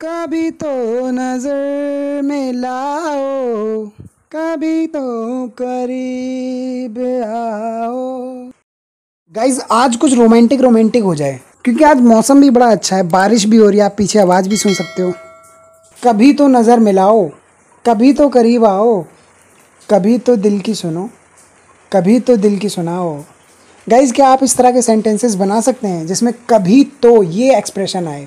कभी तो नज़र मिलाओ कभी तो करीब आओ। गाइज़ आज कुछ रोमांटिक रोमांटिक हो जाए, क्योंकि आज मौसम भी बड़ा अच्छा है, बारिश भी हो रही है, आप पीछे आवाज़ भी सुन सकते हो। कभी तो नज़र मिलाओ कभी तो करीब आओ, कभी तो दिल की सुनो, कभी तो दिल की सुनाओ। गाइज़ क्या आप इस तरह के सेंटेंसेस बना सकते हैं, जिसमें कभी तो ये एक्सप्रेशन आए?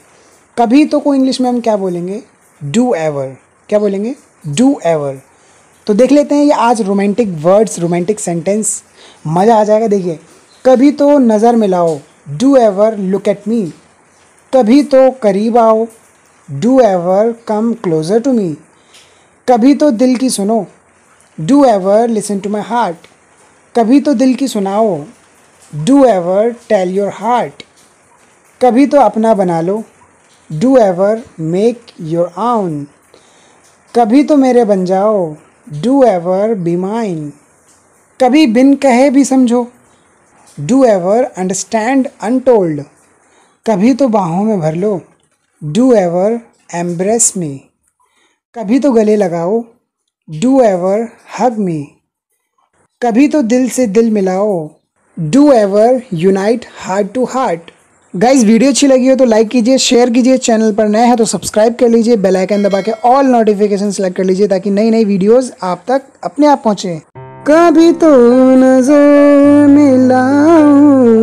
कभी तो को इंग्लिश में हम क्या बोलेंगे? डू एवर क्या बोलेंगे? डू एवर तो देख लेते हैं, ये आज रोमांटिक वर्ड्स रोमांटिक सेंटेंस मज़ा आ जाएगा। देखिए, कभी तो नज़र मिलाओ do ever look at me कभी तो करीब आओ do ever come closer to me कभी तो दिल की सुनो do ever listen to my heart कभी तो दिल की सुनाओ do ever tell your heart कभी तो अपना बना लो do ever make your own कभी तो मेरे बन जाओ। डू एवर बी माइन कभी बिन कहे भी समझो। डू एवर अंडरस्टैंड अनटोल्ड कभी तो बाहों में भर लो। डू एवर एम्ब्रेस मी कभी तो गले लगाओ। डू एवर हग मी कभी तो दिल से दिल मिलाओ। Do ever unite heart to heart guys video अच्छी लगी हो तो लाइक कीजिए शेयर कीजिए चैनल पर नया है तो सब्सक्राइब कर लीजिए बेल आइकन दबा के ऑल नोटिफिकेशन सेलेक्ट कर लीजिए ताकि नई नई वीडियोस आप तक अपने आप पहुँचे। कभी तो नज़र मिलाऊं।